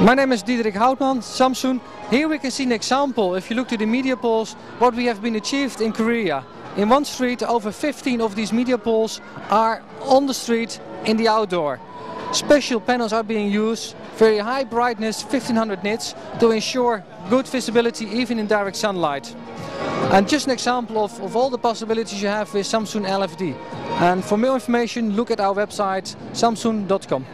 My name is Diederik Houtman, Samsung. Here we can see an example, if you look to the media poles, what we have been achieved in Korea. In one street, over 15 of these media poles are on the street in the outdoor. Special panels are being used, very high brightness, 1500 nits, to ensure good visibility even in direct sunlight. And just an example of, of all the possibilities you have with Samsung LFD. And for more information, look at our website samsung.com.